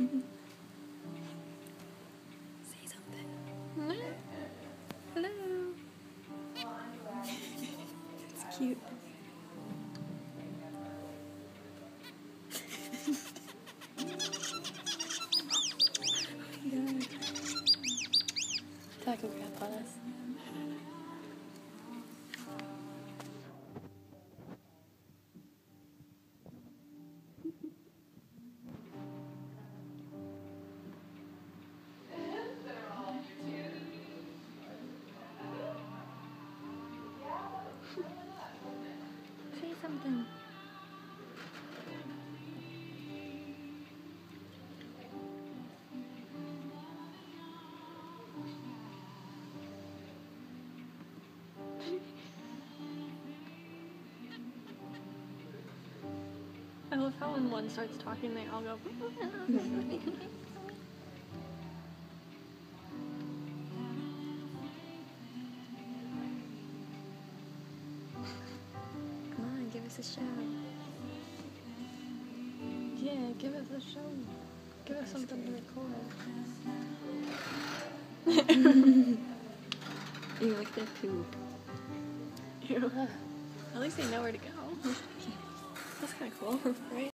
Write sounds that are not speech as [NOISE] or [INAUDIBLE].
Say something. Hello. it's cute. [LAUGHS] oh my God. Taco Grandpa this. Say something. I love how when one starts talking, they all go. [LAUGHS] [LAUGHS] us a show. Yeah, give us a show. Give us something to record. [LAUGHS] you like that poop. Ew. [LAUGHS] At least they know where to go. [LAUGHS] That's kind of cool, right?